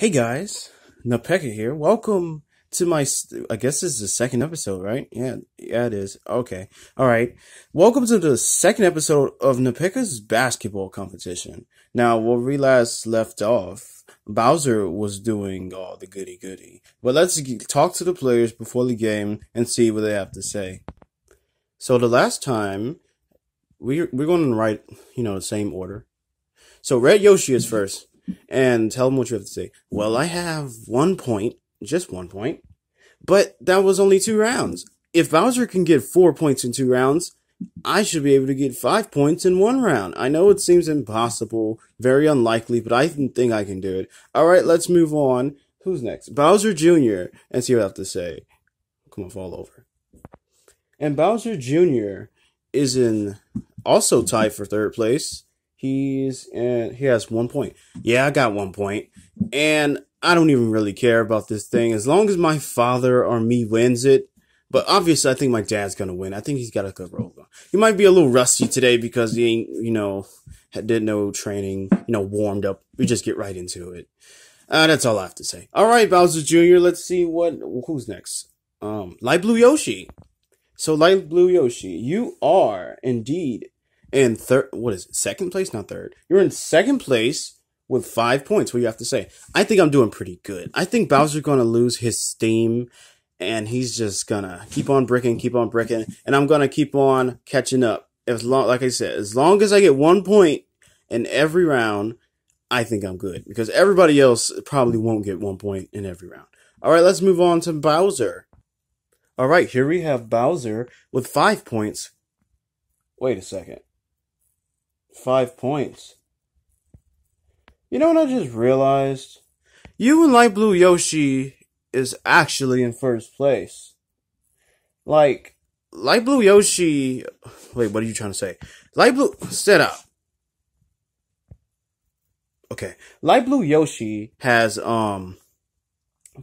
Hey guys, Napeca here. Welcome to my, I guess this is the second episode, right? Yeah, yeah it is. Okay. Alright. Welcome to the second episode of Napeca's basketball competition. Now, where we last left off, Bowser was doing all the goody goody. But let's talk to the players before the game and see what they have to say. So the last time, we, we're going to write, you know, the same order. So Red Yoshi is first and tell them what you have to say. Well, I have one point, just one point, but that was only two rounds. If Bowser can get four points in two rounds, I should be able to get five points in one round. I know it seems impossible, very unlikely, but I think I can do it. All right, let's move on. Who's next? Bowser Jr. and see what I have to say. Come on, fall over. And Bowser Jr. is in also tied for third place He's and he has one point. Yeah, I got one point, and I don't even really care about this thing as long as my father or me wins it. But obviously, I think my dad's gonna win. I think he's got a good roll. He might be a little rusty today because he ain't, you know, did no training, you know, warmed up. We just get right into it. Uh, that's all I have to say. All right, Bowser Jr. Let's see what who's next. Um, Light Blue Yoshi. So Light Blue Yoshi, you are indeed in third. What is it? Second place, not third. You're in second place with five points. What you have to say? I think I'm doing pretty good. I think Bowser's gonna lose his steam, and he's just gonna keep on bricking, keep on bricking, and I'm gonna keep on catching up. As long, like I said, as long as I get one point in every round, I think I'm good because everybody else probably won't get one point in every round. All right, let's move on to Bowser. All right, here we have Bowser with five points. Wait a second five points. You know what I just realized? You and Light Blue Yoshi is actually in first place. Like, Light Blue Yoshi. Wait, what are you trying to say? Light Blue. Set up. Okay. Light Blue Yoshi has, um,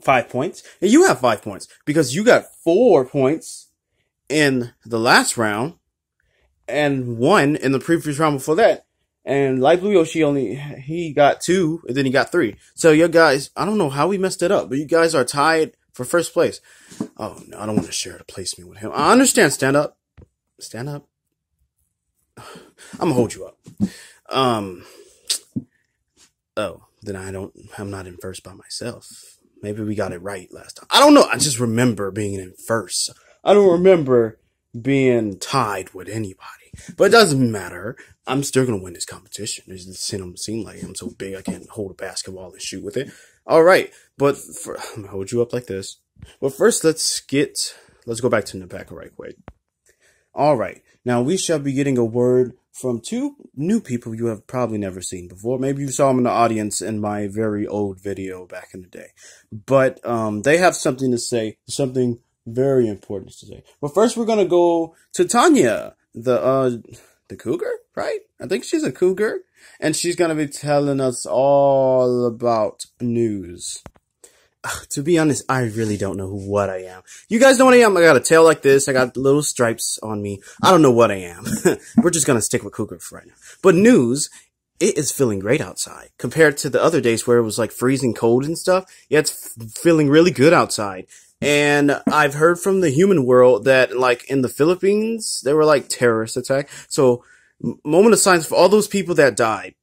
five points. And you have five points because you got four points in the last round and one in the previous round before that. And Light Blue Yoshi only, he got two, and then he got three. So you guys, I don't know how we messed it up, but you guys are tied for first place. Oh, no, I don't want to share the placement with him. I understand. Stand up. Stand up. I'm gonna hold you up. Um, oh, then I don't, I'm not in first by myself. Maybe we got it right last time. I don't know. I just remember being in first. I don't remember being tied with anybody. But it doesn't matter. I'm still gonna win this competition. It doesn't seem like I'm so big I can't hold a basketball and shoot with it. All right, but for, I'm gonna hold you up like this. But first, let's get let's go back to Napeca right quick. All right, now we shall be getting a word from two new people you have probably never seen before. Maybe you saw them in the audience in my very old video back in the day. But um, they have something to say, something very important to say. But first, we're gonna go to Tanya, the uh, the cougar, right? I think she's a cougar, and she's gonna be telling us all about news. Ugh, to be honest, I really don't know what I am. You guys know what I am. I got a tail like this. I got little stripes on me. I don't know what I am. We're just gonna stick with cougar for right now. But news it is feeling great outside compared to the other days where it was like freezing cold and stuff. Yeah, it's feeling really good outside. And I've heard from the human world that like in the Philippines, there were like terrorist attack. So moment of silence for all those people that died.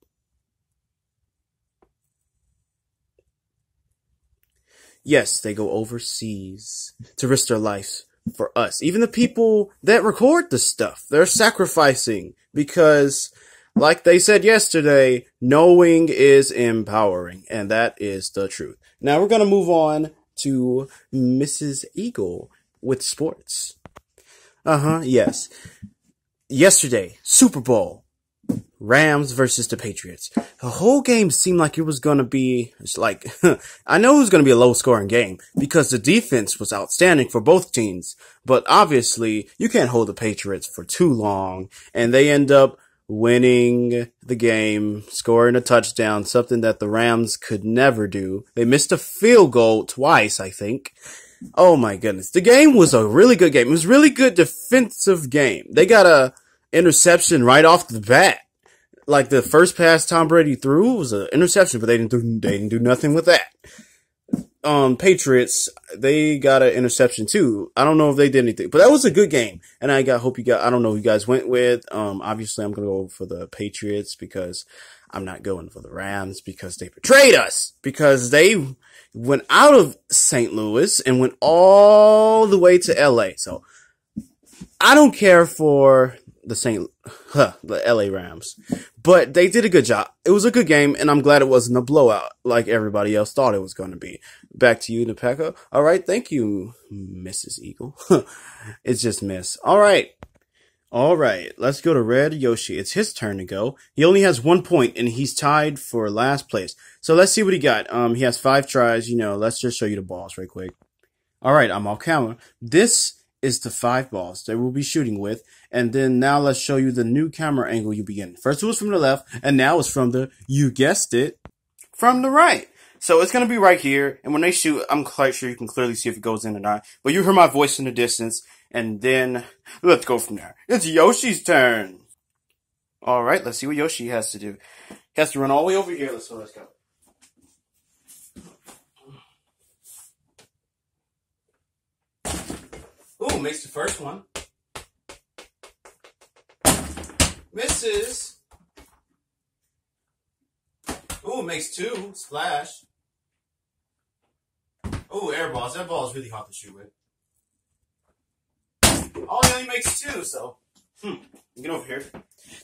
Yes, they go overseas to risk their lives for us. Even the people that record the stuff, they're sacrificing because like they said yesterday, knowing is empowering. And that is the truth. Now we're going to move on to Mrs. Eagle with sports. Uh huh, yes. Yesterday, Super Bowl. Rams versus the Patriots. The whole game seemed like it was gonna be, like, I know it was gonna be a low scoring game because the defense was outstanding for both teams. But obviously, you can't hold the Patriots for too long, and they end up winning the game, scoring a touchdown, something that the Rams could never do. They missed a field goal twice, I think. Oh my goodness. The game was a really good game. It was really good defensive game. They got a interception right off the bat. like the first pass Tom Brady threw was an interception, but they didn't do they didn't do nothing with that. Um, Patriots they got an interception too. I don't know if they did anything, but that was a good game, and I got hope you got. I don't know who you guys went with. Um, obviously I'm gonna go for the Patriots because I'm not going for the Rams because they betrayed us because they went out of St. Louis and went all the way to LA. So I don't care for the St. Huh, the LA Rams, but they did a good job. It was a good game, and I'm glad it wasn't a blowout like everybody else thought it was going to be. Back to you, Napeca. All right, thank you, Mrs. Eagle. it's just Miss. All right. All right, let's go to Red Yoshi. It's his turn to go. He only has one point, and he's tied for last place. So let's see what he got. Um, he has five tries. You know, let's just show you the balls right quick. All right, I'm all camera. This is the five balls they will be shooting with, and then now let's show you the new camera angle you begin. First it was from the left, and now it's from the, you guessed it, from the right. So it's going to be right here, and when they shoot, I'm quite sure you can clearly see if it goes in or not. But you hear my voice in the distance, and then let's go from there. It's Yoshi's turn. All right, let's see what Yoshi has to do. He has to run all the way over here. Let's, let's go. Ooh, makes the first one. Misses. Ooh, makes two. Splash. Ooh, air balls. That ball is really hard to shoot with. Oh, he only makes two, so. Hmm. Get over here.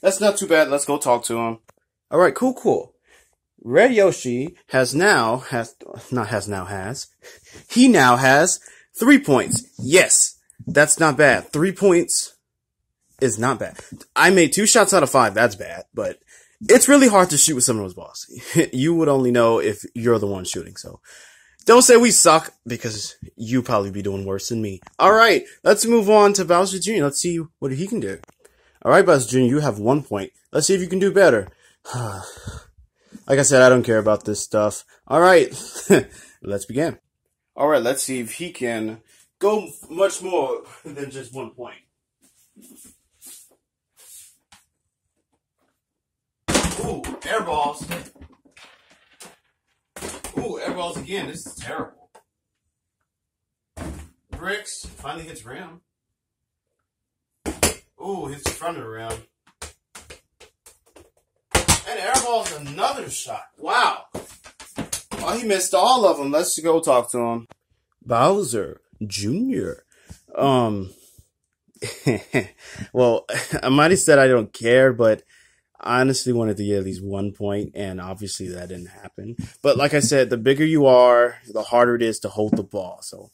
That's not too bad. Let's go talk to him. Alright, cool, cool. Red Yoshi has now, has, not has now, has. He now has three points. Yes. That's not bad. Three points is not bad. I made two shots out of five. That's bad, but it's really hard to shoot with some of those balls. you would only know if you're the one shooting. So don't say we suck because you probably be doing worse than me. All right, let's move on to Bowser Jr. Let's see what he can do. All right, Bowser Jr., you have one point. Let's see if you can do better. like I said, I don't care about this stuff. All right, let's begin. All right, let's see if he can go much more than just one point. Ooh, air balls. Ooh, air balls again. This is terrible. Bricks finally hits rim. Ooh, hits the front of the rim. And air balls another shot. Wow. Well, he missed all of them. Let's go talk to him. Bowser Jr. Um, well, I might have said I don't care, but I honestly wanted to get at least one point, and obviously that didn't happen. But like I said, the bigger you are, the harder it is to hold the ball. So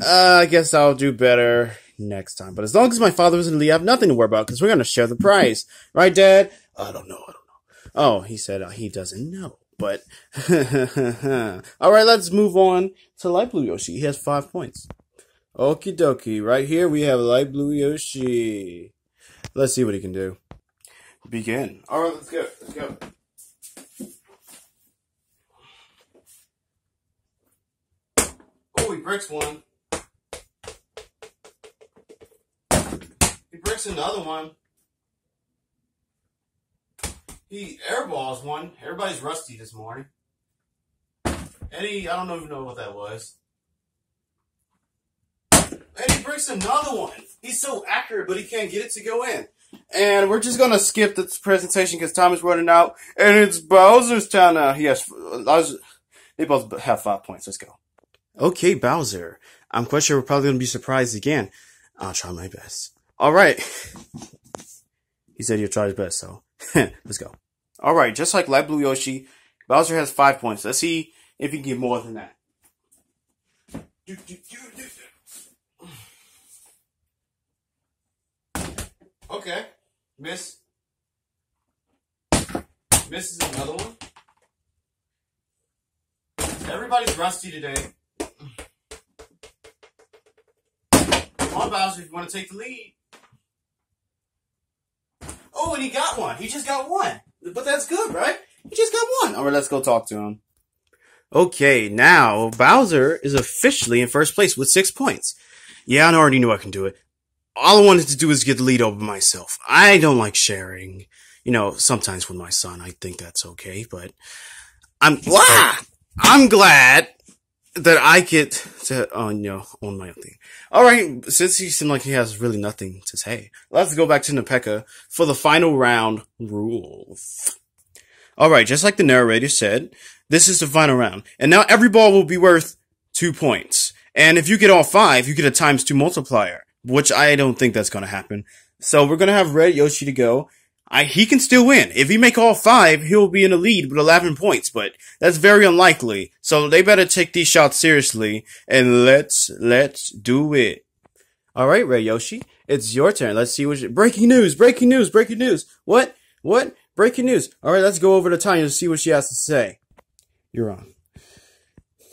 uh, I guess I'll do better next time. But as long as my father was in the I have nothing to worry about because we're gonna share the prize, right, Dad? I don't know. I don't know. Oh, he said uh, he doesn't know. But all right, let's move on to light blue Yoshi. He has five points. Okie dokie. Right here we have light blue Yoshi. Let's see what he can do begin. All right, let's go. Let's go. Oh, he breaks one. He breaks another one. He airballs one. Everybody's rusty this morning. Eddie, I don't even know what that was. And he breaks another one. He's so accurate, but he can't get it to go in. And we're just gonna skip this presentation because time is running out. And it's Bowser's turn now. He has, they both have five points. Let's go. Okay, Bowser. I'm quite sure we're probably gonna be surprised again. I'll try my best. Alright. he said he'll try his best, so let's go. Alright, just like Light Blue Yoshi, Bowser has five points. Let's see if he can get more than that. Okay. Miss. Miss is another one. Everybody's rusty today. Come on, Bowser, if you want to take the lead. Oh, and he got one. He just got one. But that's good, right? He just got one. All right, let's go talk to him. Okay, now Bowser is officially in first place with six points. Yeah, I already knew I can do it all I wanted to do was get the lead over myself. I don't like sharing. You know, sometimes with my son, I think that's okay, but I'm, wow! I'm glad that I get to, uh, you know, own my own thing. Alright, since he seemed like he has really nothing to say, let's go back to Napeca for the final round rules. Alright, just like the narrator said, this is the final round. And now every ball will be worth two points. And if you get all five, you get a times two multiplier, which I don't think that's gonna happen. So we're gonna have Red Yoshi to go. I, he can still win. If he make all five, he'll be in the lead with 11 points, but that's very unlikely. So they better take these shots seriously and let's, let's do it. All right, Red Yoshi, it's your turn. Let's see what breaking news, breaking news, breaking news. What? What? Breaking news. All right, let's go over to Tanya to see what she has to say. You're on.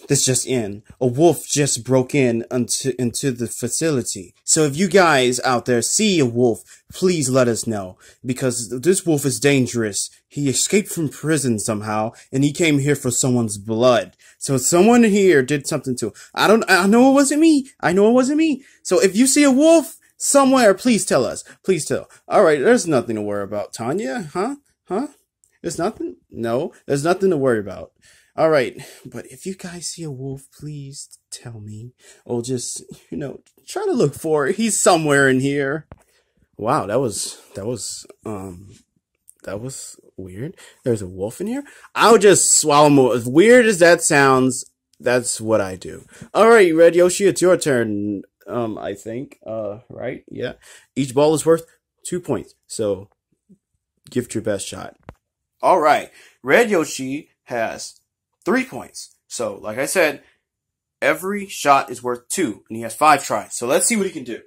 This just in. A wolf just broke in into, into the facility. So if you guys out there see a wolf, please let us know. Because this wolf is dangerous. He escaped from prison somehow, and he came here for someone's blood. So someone here did something to him. I don't, I know it wasn't me. I know it wasn't me. So if you see a wolf somewhere, please tell us. Please tell. Alright, there's nothing to worry about, Tanya. Huh? Huh? There's nothing? No, there's nothing to worry about. All right, but if you guys see a wolf, please tell me. Or just, you know, try to look for it. He's somewhere in here. Wow, that was that was um that was weird. There's a wolf in here. I'll just swallow more. As weird as that sounds, that's what I do. All right, Red Yoshi, it's your turn. Um, I think. Uh, right? Yeah. Each ball is worth two points. So, give it your best shot. All right, Red Yoshi has three points. So, like I said, every shot is worth two, and he has five tries. So let's see what he can do.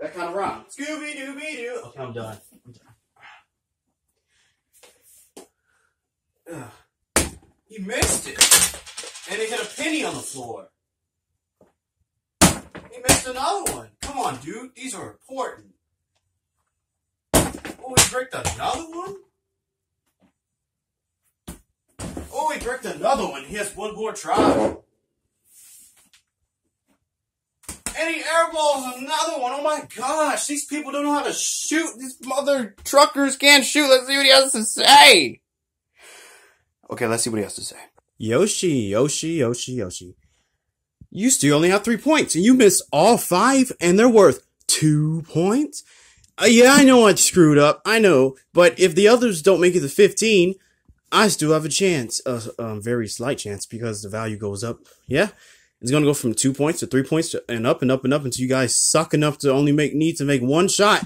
That kind of rhyme. Scooby Dooby Doo. Okay, I'm done. I'm done. Ugh. He missed it, and he hit a penny on the floor. He missed another one. Come on, dude. These are important. Oh, he bricked another one. Oh, he bricked another one. He has one more try. And he airballs another one. Oh my gosh, these people don't know how to shoot. These mother truckers can't shoot. Let's see what he has to say. Okay, let's see what he has to say. Yoshi, Yoshi, Yoshi, Yoshi. You still only have three points, and you missed all five, and they're worth two points? Uh, yeah, I know I screwed up. I know. But if the others don't make it to 15, I still have a chance, a, a very slight chance, because the value goes up. Yeah, it's gonna go from two points to three points to, and up and up and up until you guys suck enough to only make need to make one shot.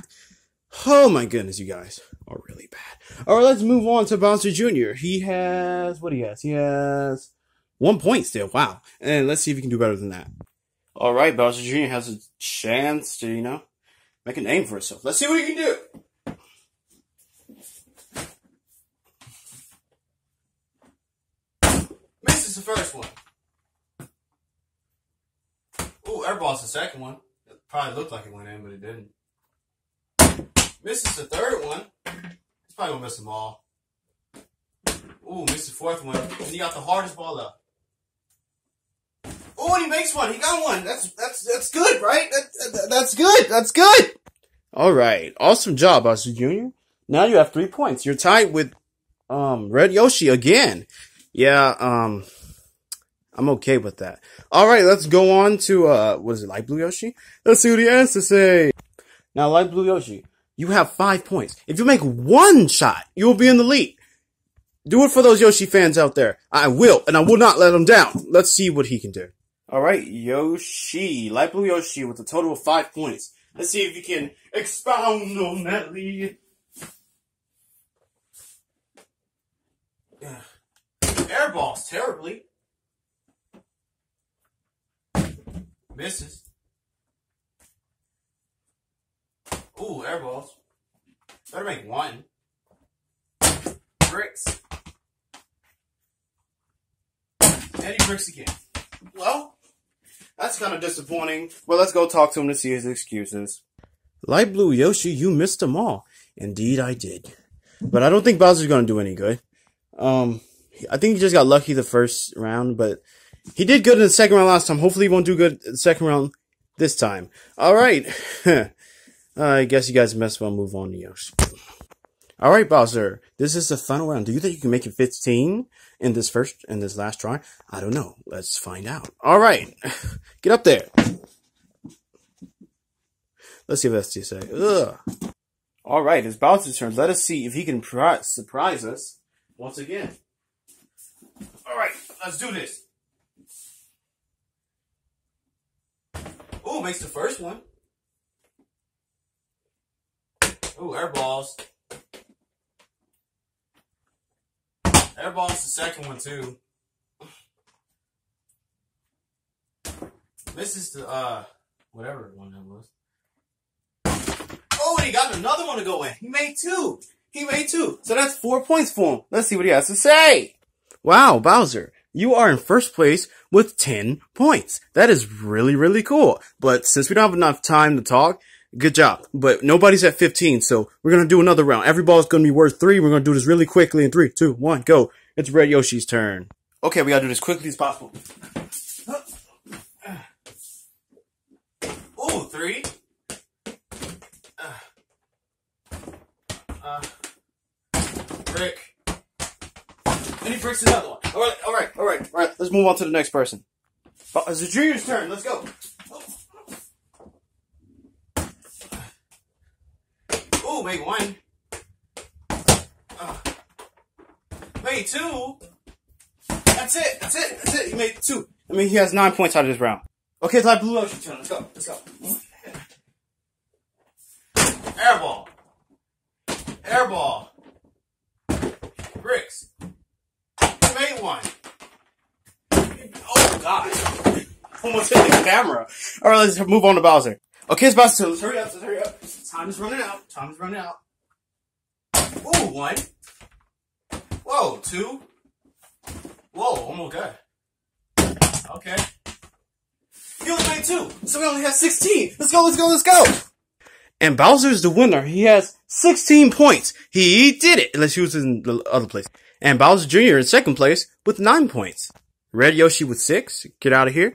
Oh my goodness, you guys are really bad. All right, let's move on to Bowser Jr. He has what he has. He has one point still. Wow, and let's see if he can do better than that. All right, Bowser Jr. has a chance to you know make a name for himself. Let's see what he can do. The first one. Ooh, airball's the second one. It probably looked like it went in, but it didn't. Misses the third one. He's probably gonna miss them all. Ooh, missed the fourth one. And he got the hardest ball up. Oh, and he makes one. He got one. That's that's that's good, right? That, that, that's good. That's good. All right. Awesome job, Bowser Jr. Now you have three points. You're tied with um Red Yoshi again. Yeah, um I'm okay with that. All right, let's go on to uh, what is it, Light Blue Yoshi? Let's see what he has to say. Now, Light Blue Yoshi, you have five points. If you make one shot, you will be in the lead. Do it for those Yoshi fans out there. I will, and I will not let them down. Let's see what he can do. All right, Yoshi, Light Blue Yoshi, with a total of five points. Let's see if you can expound on that lead. Airballs terribly. Misses. Ooh, air balls. Better make one. Bricks. And he bricks again. Well, that's kind of disappointing. Well, let's go talk to him to see his excuses. Light Blue Yoshi, you missed them all. Indeed, I did. But I don't think Bowser's gonna do any good. Um, I think he just got lucky the first round, but he did good in the second round last time. Hopefully he won't do good in the second round this time. Alright. I guess you guys messed well move on to Yoshi. All right, Bowser. This is the final round. Do you think you can make it 15 in this first, in this last try? I don't know. Let's find out. All right. Get up there. Let's see what that's to say. Ugh. All right, it's Bowser's turn. Let us see if he can surprise us once again. All right, let's do this. Ooh, makes the first one. Ooh, air balls. Air balls the second one too. This is the uh whatever one that was. Oh, and he got another one to go in. He made two. He made two. So that's four points for him. Let's see what he has to say. Wow, Bowser, you are in first place with 10 points. That is really, really cool. But since we don't have enough time to talk, good job. But nobody's at 15, so we're gonna do another round. Every ball is gonna be worth three. We're gonna do this really quickly in three, two, one, go. It's Red Yoshi's turn. Okay, we gotta do this quickly as possible. Ooh, three. Uh, brick. And he bricks another one. All right, all right, all right, all right. Let's move on to the next person. Oh, it's the junior's turn. Let's go. Oh, make one. Uh, made two. That's it. That's it. That's it. He made two. I mean, he has nine points out of this round. Okay, it's like blue ocean turn. Let's go. Let's go. Airball. Airball. Bricks. Made one. Oh god. Almost hit the camera. Alright, let's move on to Bowser. Okay, it's Bowser. Let's hurry up. Let's hurry up. Time is running out. Time is running out. Ooh, one. Whoa, two. Whoa, almost good. Okay. He only made two, so we only have 16. Let's go, let's go, let's go. And Bowser's the winner. He has 16 points. He did it, unless he was in the other place. And Bowser Jr. in second place with 9 points. Red Yoshi with 6. Get out of here.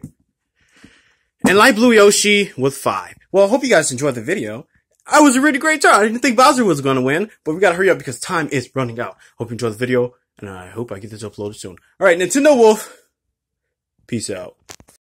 And Light Blue Yoshi with 5. Well, I hope you guys enjoyed the video. I was a really great time. I didn't think Bowser was going to win, but we got to hurry up because time is running out. Hope you enjoyed the video, and I hope I get this uploaded soon. Alright, Nintendo Wolf. Peace out.